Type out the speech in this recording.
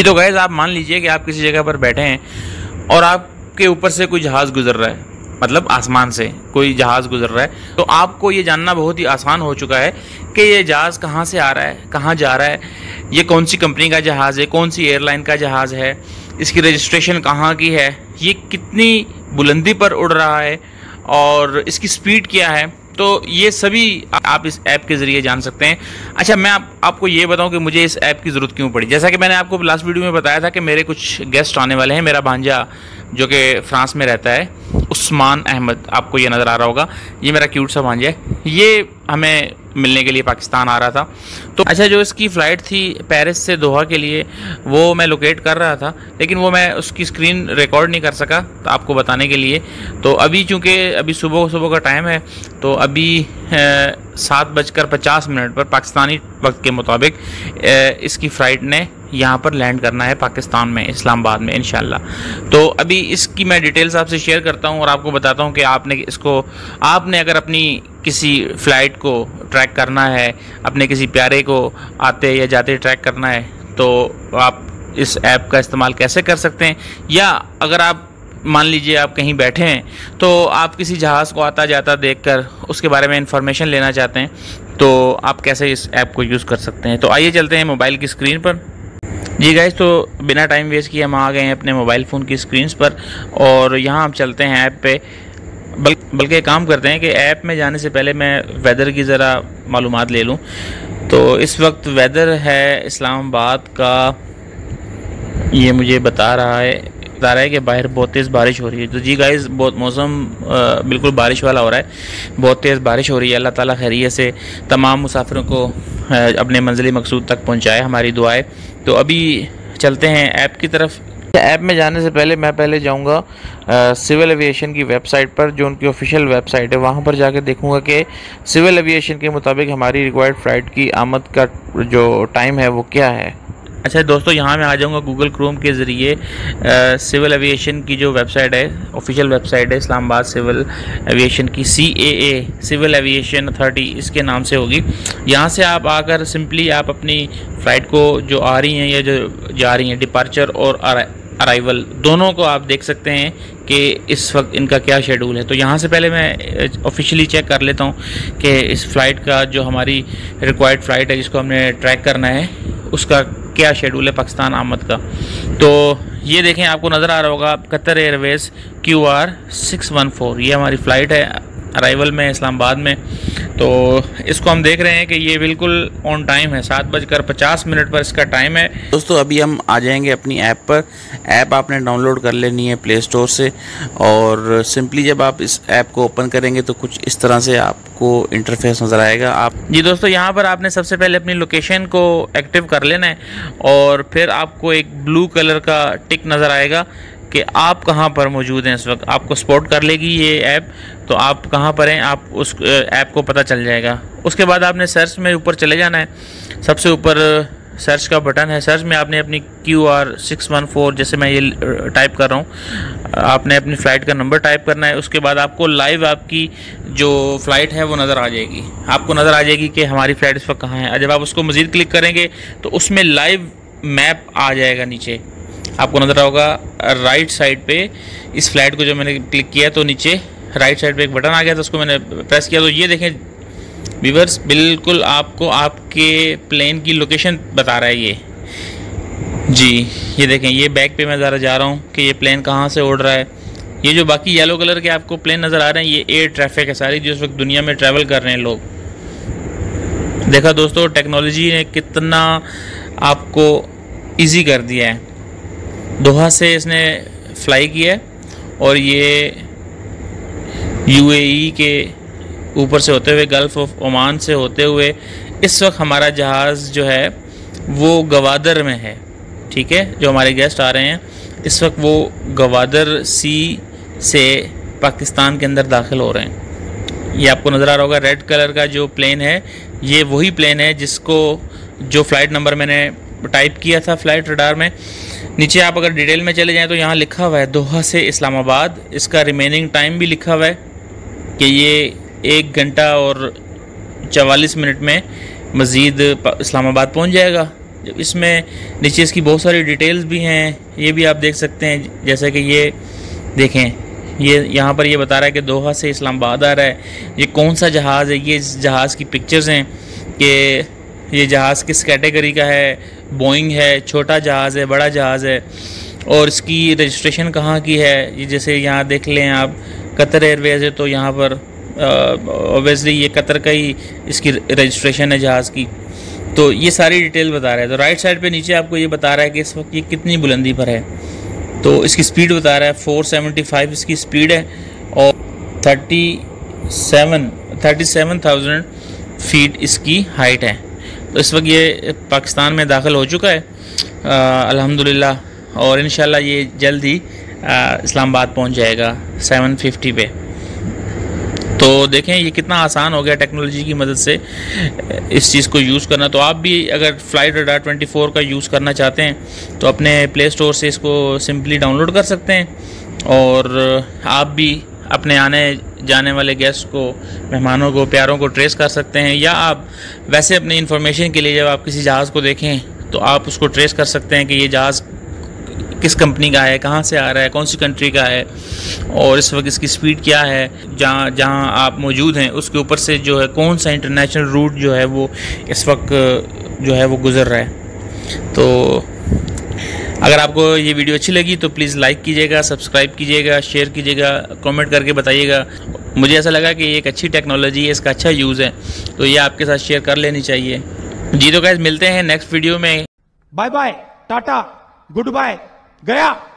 जी तो गैस आप मान लीजिए कि आप किसी जगह पर बैठे हैं और आपके ऊपर से कोई जहाज़ गुजर रहा है मतलब आसमान से कोई जहाज़ गुजर रहा है तो आपको ये जानना बहुत ही आसान हो चुका है कि ये जहाज़ कहाँ से आ रहा है, कहाँ जा रहा है, ये कौन सी कंपनी का जहाज़ है, कौन सी एयरलाइन का जहाज़ है, इसकी रजिस्ट्रेशन कहाँ की है, ये कितनी बुलंदी पर उड़ रहा है और इसकी स्पीड क्या है तो ये सभी आप इस ऐप के ज़रिए जान सकते हैं। अच्छा मैं आप, आपको ये बताऊँ कि मुझे इस ऐप की ज़रूरत क्यों पड़ी? जैसा कि मैंने आपको लास्ट वीडियो में बताया था कि मेरे कुछ गेस्ट आने वाले हैं। मेरा भांजा जो कि फ्रांस में रहता है उस्मान अहमद आपको ये नज़र आ रहा होगा। ये मेरा क्यूट सा भांजा है। ये हमें मिलने के लिए पाकिस्तान आ रहा था। तो अच्छा जो इसकी फ़्लाइट थी पेरिस से दोहा के लिए, वो मैं लोकेट कर रहा था, लेकिन वो मैं उसकी स्क्रीन रिकॉर्ड नहीं कर सका तो आपको बताने के लिए। तो अभी चूँकि अभी सुबह सुबह का टाइम है तो अभी सात बजकर पचास मिनट पर पाकिस्तानी वक्त के मुताबिक इसकी फ़्लाइट ने यहाँ पर लैंड करना है पाकिस्तान में, इस्लामाबाद में इन तो अभी इसकी मैं डिटेल्स आपसे शेयर करता हूँ और आपको बताता हूँ कि आपने इसको, आपने अगर अपनी किसी फ़्लाइट को ट्रैक करना है, अपने किसी प्यारे को आते या जाते ट्रैक करना है तो आप इस ऐप का इस्तेमाल कैसे कर सकते हैं? या अगर आप, मान लीजिए आप कहीं बैठे हैं तो आप किसी जहाज़ को आता जाता देखकर उसके बारे में इंफॉर्मेशन लेना चाहते हैं तो आप कैसे इस ऐप को यूज़ कर सकते हैं? तो आइए चलते हैं मोबाइल की स्क्रीन पर। जी गाइज़ तो बिना टाइम वेस्ट किए हम आ गए हैं अपने मोबाइल फ़ोन की स्क्रीन्स पर और यहाँ हम चलते हैं ऐप पे। बल, बल्कि काम करते हैं कि ऐप में जाने से पहले मैं वेदर की ज़रा मालूम ले लूँ। तो इस वक्त वेदर है इस्लामाबाद का। ये मुझे बता रहा है, बता रहा है कि बाहर बहुत तेज़ बारिश हो रही है। तो जी गाइस बहुत मौसम बिल्कुल बारिश वाला हो रहा है। बहुत तेज़ बारिश हो रही है। अल्लाह ताला खैरियत से तमाम मुसाफिरों को अपने मंजिली मकसूद तक पहुँचाए। हमारी दुआएँ। तो अभी चलते हैं ऐप की तरफ़। ऐप में जाने से पहले मैं पहले जाऊँगा सिविल एविएशन की वेबसाइट पर, जो उनकी ऑफिशियल वेबसाइट है, वहाँ पर जाकर देखूँगा कि सिविल एविएशन के मुताबिक हमारी रिक्वायर्ड फ़्लाइट की आमद का जो टाइम है वो क्या है। अच्छा दोस्तों, यहाँ मैं आ जाऊँगा गूगल क्रोम के ज़रिए सिविल एविएशन की जो वेबसाइट है, ऑफिशियल वेबसाइट है, इस्लामाबाद सिविल एविएशन की C A A civil aviation authority, इसके नाम से होगी। यहाँ से आप आकर सिंपली आप अपनी फ़्लाइट को जो आ रही हैं या जो जा रही हैं, डिपार्चर और अराइवल, दोनों को आप देख सकते हैं कि इस वक्त इनका क्या शेड्यूल है। तो यहाँ से पहले मैं ऑफिशियली चेक कर लेता हूँ कि इस फ़्लाइट का जो हमारी रिक्वायर्ड फ़्लाइट है, जिसको हमने ट्रैक करना है, उसका क्या शेड्यूल है पाकिस्तान आमद का? तो ये देखें, आपको नज़र आ रहा होगा Qatar airways Q R six one four ये हमारी फ़्लाइट है अराइवल में, इस्लामाबाद में। तो इसको हम देख रहे हैं कि ये बिल्कुल ऑन टाइम है। सात बजकर पचास मिनट पर इसका टाइम है। दोस्तों अभी हम आ जाएँगे अपनी ऐप पर। ऐप आपने डाउनलोड कर लेनी है प्ले स्टोर से। और सिंपली जब आप इस ऐप को ओपन करेंगे तो कुछ इस तरह से आपको इंटरफेस नज़र आएगा। आप जी दोस्तों यहाँ पर आपने सबसे पहले अपनी लोकेशन को एक्टिव कर लेना है। और फिर आपको एक ब्लू कलर का टिक नज़र आएगा कि आप कहाँ पर मौजूद हैं इस वक्त। आपको सपोर्ट कर लेगी ये ऐप तो आप कहाँ पर हैं? आप उस ऐप को पता चल जाएगा। उसके बाद आपने सर्च में ऊपर चले जाना है। सबसे ऊपर सर्च का बटन है। सर्च में आपने अपनी Q R six one four जैसे मैं ये टाइप कर रहा हूँ। आपने अपनी फ़्लाइट का नंबर टाइप करना है। उसके बाद आपको लाइव आपकी जो फ़्लाइट है वो नज़र आ जाएगी। आपको नज़र आ जाएगी कि हमारी फ़्लाइट इस वक्त कहाँ है। जब आप उसको मज़ीद क्लिक करेंगे तो उसमें लाइव मैप आ जाएगा नीचे। आपको नज़र होगा राइट साइड पे। इस फ़्लाइट को जो मैंने क्लिक किया तो नीचे राइट साइड पे एक बटन आ गया था, उसको मैंने प्रेस किया। तो ये देखें, व्यूवर्स, बिल्कुल आपको आपके प्लेन की लोकेशन बता रहा है ये। जी, ये देखें, ये बैक पे मैं ज़रा जा रहा हूँ कि ये प्लेन कहाँ से उड़ रहा है। ये जो बाकी येलो कलर के आपको प्लेन नज़र आ रहे हैं, ये एयर ट्रैफ़िक है सारी जो इस वक्त दुनिया में ट्रैवल कर रहे हैं लोग। देखा दोस्तों टेक्नोलॉजी ने कितना आपको इजी कर दिया है। दोहा से इसने फ्लाई किया है और ये यूएई के ऊपर से होते हुए गल्फ़ ऑफ़ ओमान से होते हुए, इस वक्त हमारा जहाज़ जो है, वो गवादर में है, ठीक है? जो हमारे गेस्ट आ रहे हैं, इस वक्त वो गवादर सी से पाकिस्तान के अंदर दाखिल हो रहे हैं। ये आपको नज़र आ रहा होगा रेड कलर का जो प्लेन है, ये वही प्लेन है जिसको, जो फ़्लाइट नंबर मैंने टाइप किया था फ़्लाइट रडार में। नीचे आप अगर डिटेल में चले जाएँ तो यहाँ लिखा हुआ है, दोहा से इस्लामाबाद, इसका रिमेनिंग टाइम भी लिखा हुआ है। कि ये एक घंटा और चवालीस मिनट में मज़ीद इस्लामाबाद पहुँच जाएगा। इसमें नीचे इसकी बहुत सारी डिटेल्स भी हैं, ये भी आप देख सकते हैं, जैसे कि ये देखें, ये यहाँ पर ये बता रहा है कि दोहा से इस्लामाबाद आ रहा है। ये कौन सा जहाज़ है? ये इस जहाज़ की पिक्चर्स हैं कि ये जहाज़ किस कैटेगरी का है? बोइंग है, छोटा जहाज़ है, बड़ा जहाज़ है। और इसकी रजिस्ट्रेशन कहाँ की है? ये जैसे यहाँ देख लें आप कतर एयरवेज़ है तो यहाँ पर ओबियसली ये कतर का ही इसकी रजिस्ट्रेशन है जहाज़ की। तो ये सारी डिटेल बता रहा है। तो राइट साइड पे नीचे आपको ये बता रहा है कि इस वक्त ये कितनी बुलंदी पर है। तो इसकी स्पीड बता रहा है 475 इसकी स्पीड है और 37 37,000 फीट इसकी हाइट है। तो इस वक्त ये पाकिस्तान में दाखिल हो चुका है। अल्हम्दुलिल्लाह और इन ये जल्द ही इस्लामाबाद पहुँच जाएगा 750 पे। तो देखें, ये कितना आसान हो गया टेक्नोलॉजी की मदद से, इस चीज़ को यूज़ करना। तो आप भी अगर फ़्लाइट रडार 24 का यूज़ करना चाहते हैं तो अपने प्ले स्टोर से इसको सिंपली डाउनलोड कर सकते हैं। और आप भी अपने आने जाने वाले गेस्ट को, मेहमानों को, प्यारों को ट्रेस कर सकते हैं। या आप वैसे अपनी इन्फॉर्मेशन के लिए जब आप किसी जहाज़ को देखें तो आप उसको ट्रेस कर सकते हैं कि ये जहाज़ किस कंपनी का है, कहाँ से आ रहा है, कौन सी कंट्री का है और इस वक्त इसकी स्पीड क्या है, जहाँ जहाँ आप मौजूद हैं, उसके ऊपर से जो है, कौन सा इंटरनेशनल रूट जो है, वो इस वक्त, जो है, वो गुज़र रहा है। तो अगर आपको ये वीडियो अच्छी लगी तो प्लीज़ लाइक कीजिएगा, सब्सक्राइब कीजिएगा, शेयर कीजिएगा, कमेंट करके बताइएगा। मुझे ऐसा लगा कि ये एक अच्छी टेक्नोलॉजी है, इसका अच्छा यूज़ है तो ये आपके साथ शेयर कर लेनी चाहिए। जी तो कैसे मिलते हैं नेक्स्ट वीडियो में। Bye bye, tata, goodbye. गया।